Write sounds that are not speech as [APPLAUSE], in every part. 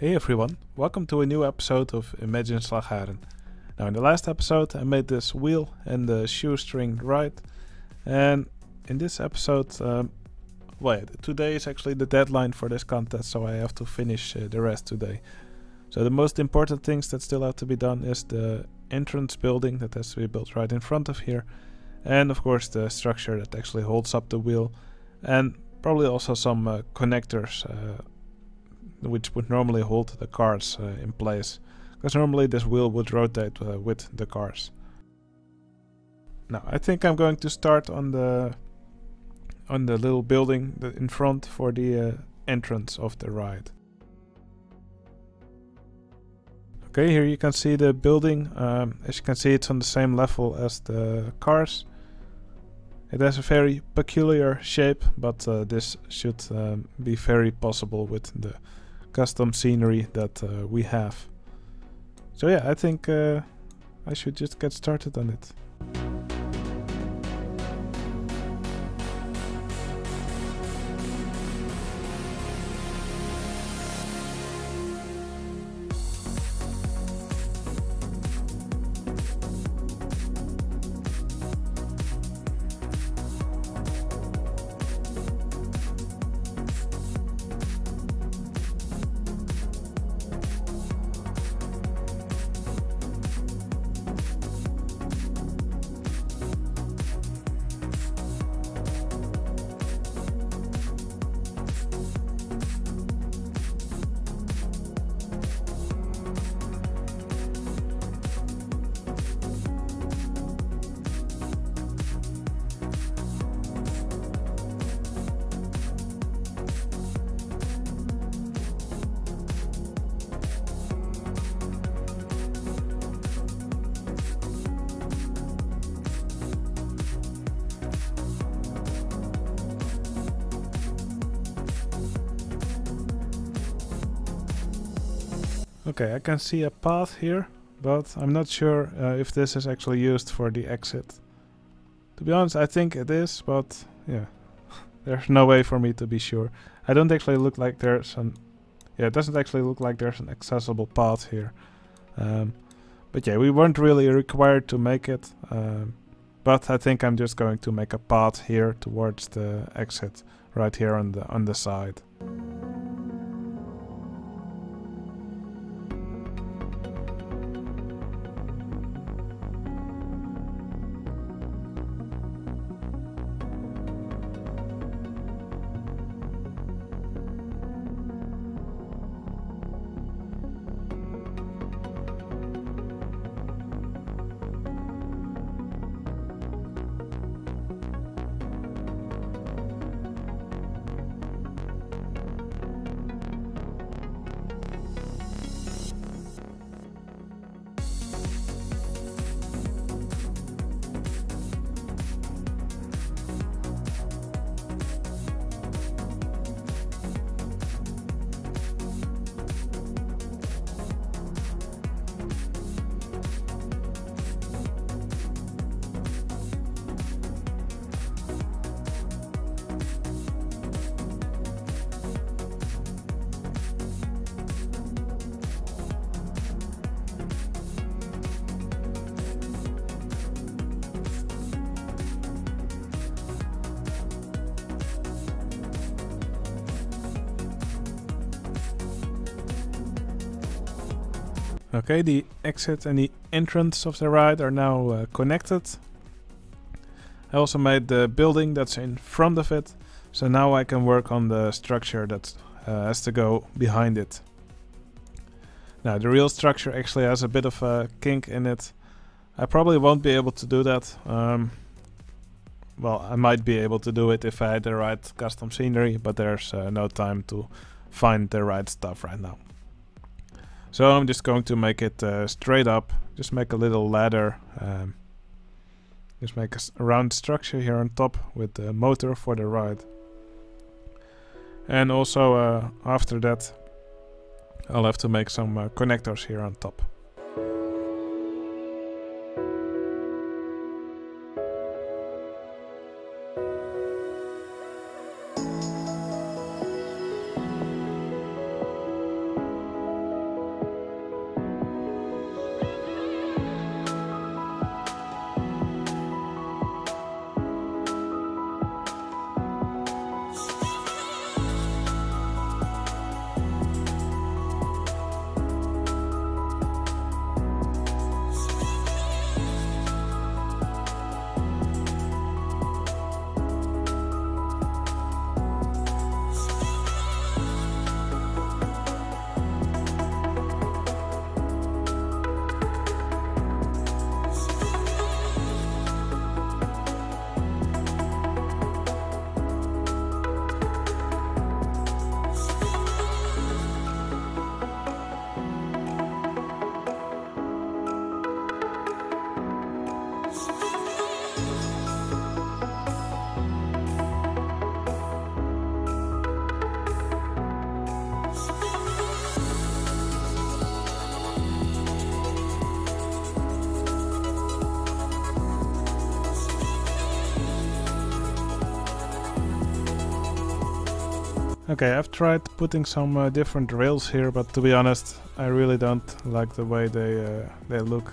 Hey everyone, welcome to a new episode of Imagine Slagharen. Now, in the last episode, I made this wheel and the shoestring ride, and in this episode, um, well, today is actually the deadline for this contest, so I have to finish uh, the rest today. So, the most important things that still have to be done is the entrance building that has to be built right in front of here, and of course, the structure that actually holds up the wheel, and probably also some uh, connectors uh, which would normally hold the cars uh, in place because normally this wheel would rotate uh, with the cars. Now I think I'm going to start on the on the little building in front for the uh, entrance of the ride. Okay, here you can see the building. Um, as you can see, it's on the same level as the cars. It has a very peculiar shape, but uh, this should um, be very possible with the custom scenery that uh, we have. So yeah, I think uh, I should just get started on it. Okay, I can see a path here, but I'm not sure uh, if this is actually used for the exit. To be honest, I think it is, but yeah, [LAUGHS] there's no way for me to be sure. I don't actually look like there's an... Yeah, it doesn't actually look like there's an accessible path here. Um, but yeah, we weren't really required to make it. Um, but I think I'm just going to make a path here towards the exit right here on the on the side. Okay, the exit and the entrance of the ride are now uh, connected. I also made the building that's in front of it, so now I can work on the structure that uh, has to go behind it. Now the real structure actually has a bit of a kink in it. I probably won't be able to do that. Um, well, I might be able to do it if I had the right custom scenery, but there's uh, no time to find the right stuff right now. So I'm just going to make it uh, straight up, just make a little ladder, um, just make a round structure here on top with the motor for the ride. And also uh, after that I'll have to make some uh, connectors here on top. Okay, I've tried putting some uh, different rails here, but to be honest, I really don't like the way they uh, they look.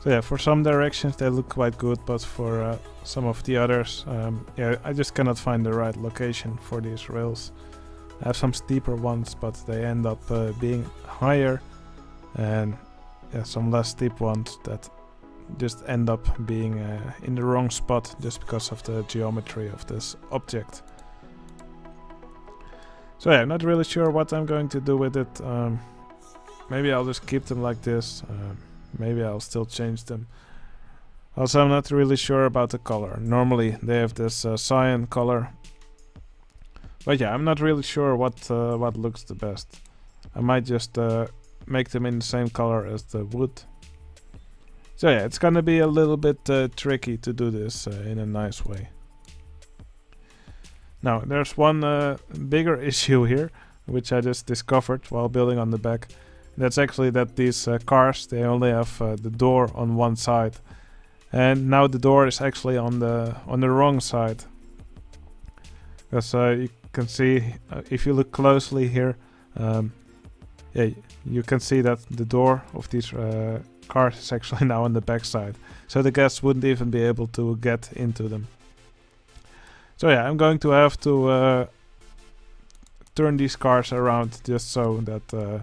So yeah, for some directions they look quite good, but for uh, some of the others, um, yeah, I just cannot find the right location for these rails. I have some steeper ones, but they end up uh, being higher, and yeah, some less steep ones that just end up being uh, in the wrong spot just because of the geometry of this object. So yeah, I'm not really sure what I'm going to do with it. Um, maybe I'll just keep them like this. Um, maybe I'll still change them. Also, I'm not really sure about the color. Normally they have this uh, cyan color. But yeah, I'm not really sure what uh, what looks the best. I might just uh, make them in the same color as the wood. So yeah, it's gonna be a little bit uh, tricky to do this uh, in a nice way. Now, there's one uh, bigger [LAUGHS] issue here, which I just discovered while building on the back. That's actually that these uh, cars, they only have uh, the door on one side. And now the door is actually on the on the wrong side. Because uh, you can see, uh, if you look closely here, um, yeah, you can see that the door of these uh, cars is [LAUGHS] actually now on the back side. So the guests wouldn't even be able to get into them. So yeah, I'm going to have to uh, turn these cars around just so that uh,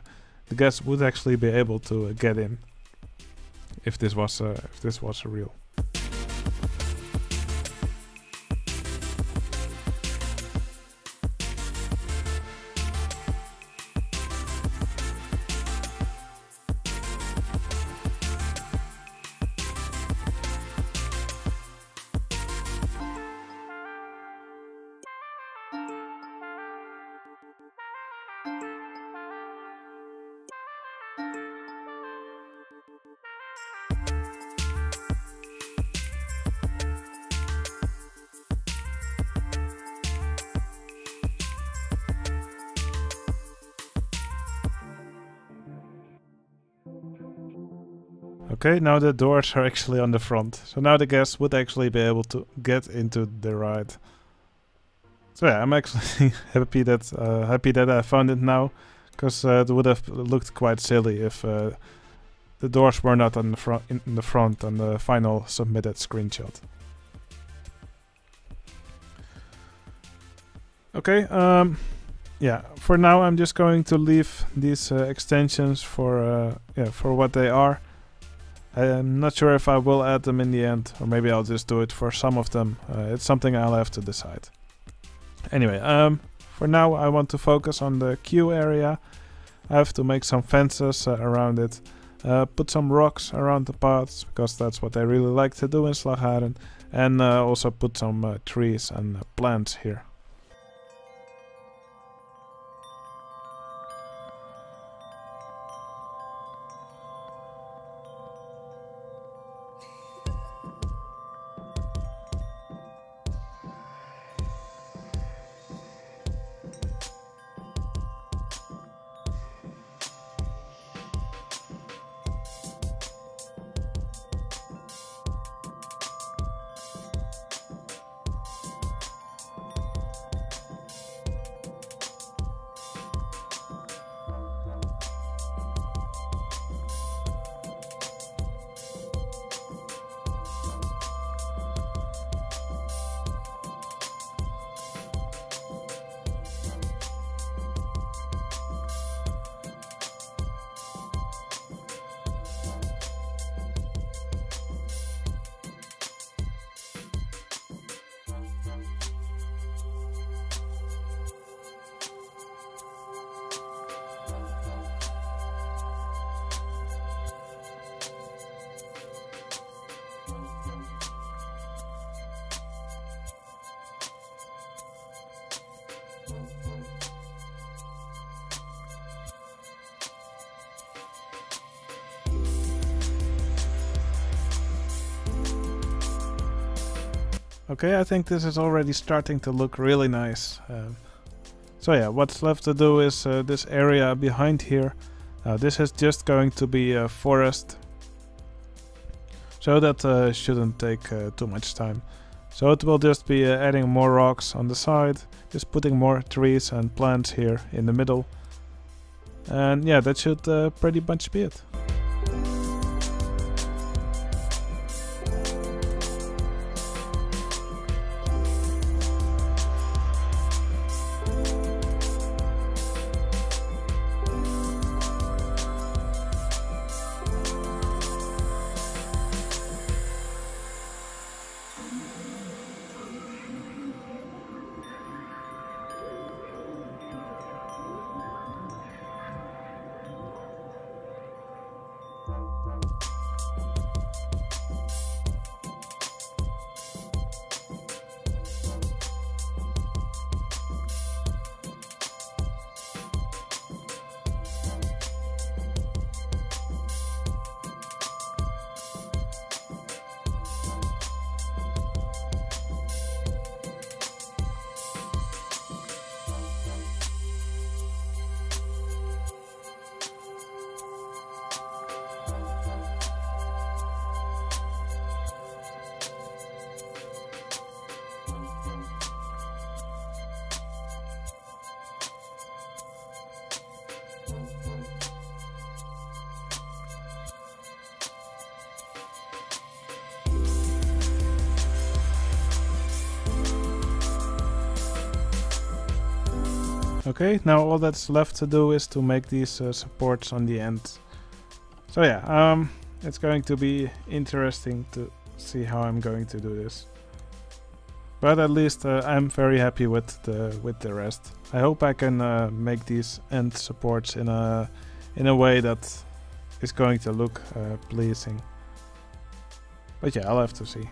the guests would actually be able to uh, get in. If this was uh, if this was real. Okay, now the doors are actually on the front. So now the guests would actually be able to get into the ride. So yeah, I'm actually [LAUGHS] happy that uh, happy that I found it now, because uh, it would have looked quite silly if uh, the doors were not on the front in the front on the final submitted screenshot. Okay, um, yeah. For now, I'm just going to leave these uh, extensions for uh, yeah for what they are. I'm not sure if I will add them in the end, or maybe I'll just do it for some of them. Uh, it's something I'll have to decide. Anyway, um, for now I want to focus on the queue area. I have to make some fences uh, around it. Uh, put some rocks around the paths, because that's what I really like to do in Slagharen. And uh, also put some uh, trees and uh, plants here. Okay, I think this is already starting to look really nice. Um, so yeah, what's left to do is uh, this area behind here. Uh, this is just going to be a forest. So that uh, shouldn't take uh, too much time. So it will just be uh, adding more rocks on the side, just putting more trees and plants here in the middle. And yeah, that should uh, pretty much be it. Okay, now all that's left to do is to make these uh, supports on the end. So yeah, um, it's going to be interesting to see how I'm going to do this. But at least uh, I'm very happy with the with the rest. I hope I can uh, make these end supports in a in a way that is going to look uh, pleasing. But yeah, I'll have to see.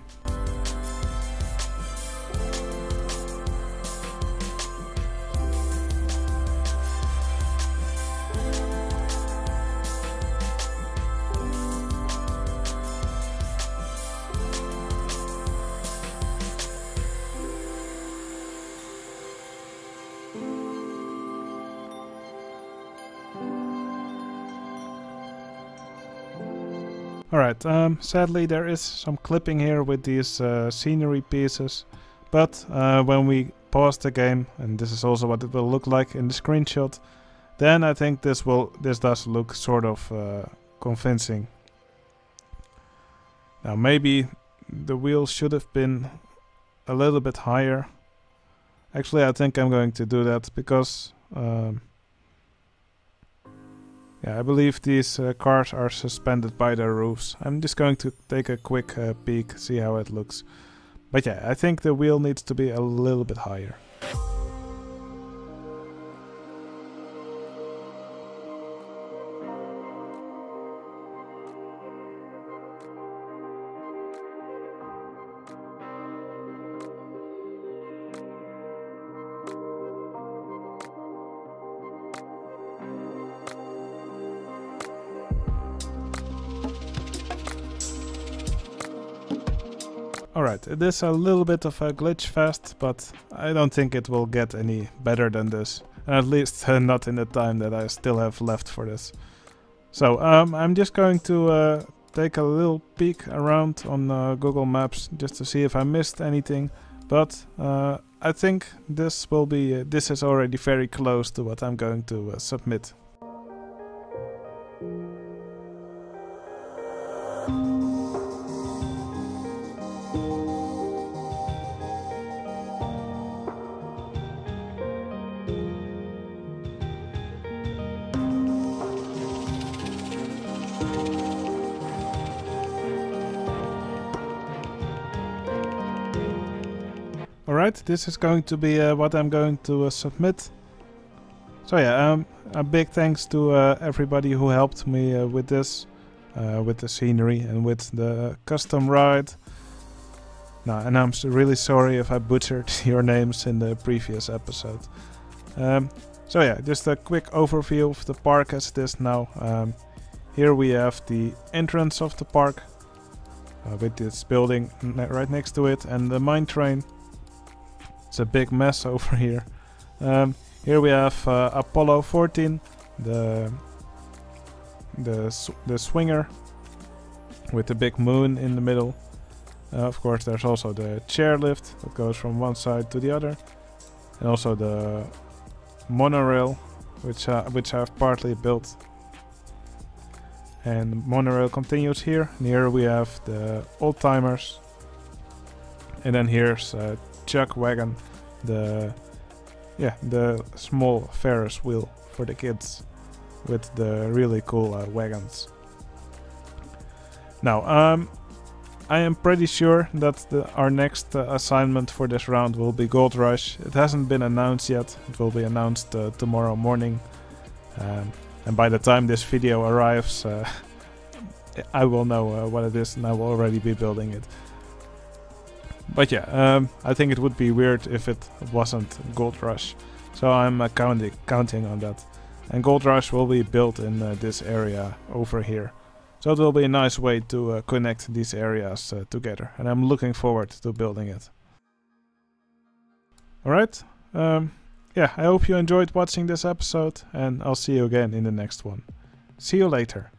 Alright, um, sadly there is some clipping here with these uh, scenery pieces, but uh, when we pause the game, and this is also what it will look like in the screenshot, then I think this will this does look sort of uh, convincing. Now maybe the wheel should have been a little bit higher. Actually I think I'm going to do that because um, yeah, I believe these uh, cars are suspended by their roofs. I'm just going to take a quick uh, peek, see how it looks. But yeah, I think the wheel needs to be a little bit higher. Alright, it is a little bit of a glitch fest, but I don't think it will get any better than this. At least uh, [LAUGHS] not in the time that I still have left for this. So, um, I'm just going to uh, take a little peek around on uh, Google Maps just to see if I missed anything. But uh, I think this will be, uh, this is already very close to what I'm going to uh, submit. Alright, this is going to be uh, what I'm going to uh, submit. So yeah, um, a big thanks to uh, everybody who helped me uh, with this, uh, with the scenery and with the custom ride. No, and I'm really sorry if I butchered [LAUGHS] your names in the previous episode. Um, so yeah, just a quick overview of the park as it is now. Um, here we have the entrance of the park, uh, with this building right next to it, and the mine train. It's a big mess [LAUGHS] over here. Um, here we have uh, Apollo 14, the the the swinger with the big moon in the middle. Uh, of course, there's also the chairlift that goes from one side to the other, and also the monorail, which uh, which I've partly built. And monorail continues here. And here we have the old timers, and then here's uh, Chuck Wagon, the yeah the small Ferris wheel for the kids with the really cool uh, wagons. Now, um, I am pretty sure that the, our next uh, assignment for this round will be Gold Rush. It hasn't been announced yet. It will be announced uh, tomorrow morning. Um, and by the time this video arrives, uh, [LAUGHS] I will know uh, what it is and I will already be building it. But yeah, um, I think it would be weird if it wasn't Gold Rush. So I'm uh, counting, counting on that. And Gold Rush will be built in uh, this area over here. So it will be a nice way to uh, connect these areas uh, together. And I'm looking forward to building it. Alright, um, yeah, I hope you enjoyed watching this episode. And I'll see you again in the next one. See you later.